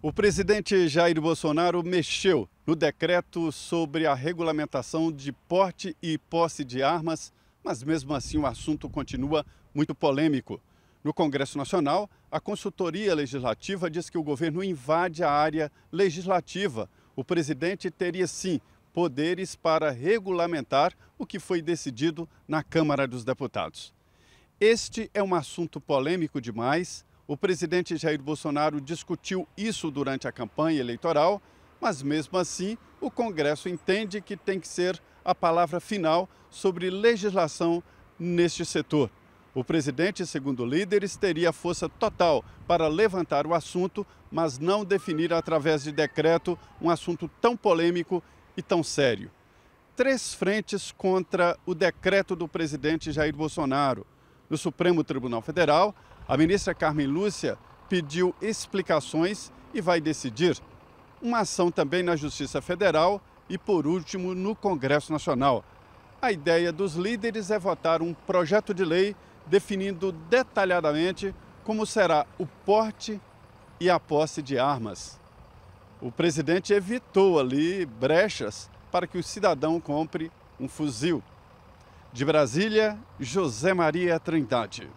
O presidente Jair Bolsonaro mexeu no decreto sobre a regulamentação de porte e posse de armas, mas mesmo assim o assunto continua muito polêmico. No Congresso Nacional, a consultoria legislativa diz que o governo invade a área legislativa. O presidente teria sim poderes para regulamentar o que foi decidido na Câmara dos Deputados. Este é um assunto polêmico demais o presidente Jair Bolsonaro discutiu isso durante a campanha eleitoral, mas mesmo assim o Congresso entende que tem que ser a palavra final sobre legislação neste setor. O presidente, segundo líderes, teria força total para levantar o assunto, mas não definir através de decreto um assunto tão polêmico e tão sério. Três frentes contra o decreto do presidente Jair Bolsonaro. No Supremo Tribunal Federal, a ministra Carmen Lúcia pediu explicações e vai decidir. Uma ação também na Justiça Federal e, por último, no Congresso Nacional. A ideia dos líderes é votar um projeto de lei definindo detalhadamente como será o porte e a posse de armas. O presidente evitou ali brechas para que o cidadão compre um fuzil. De Brasília, José Maria Trindade.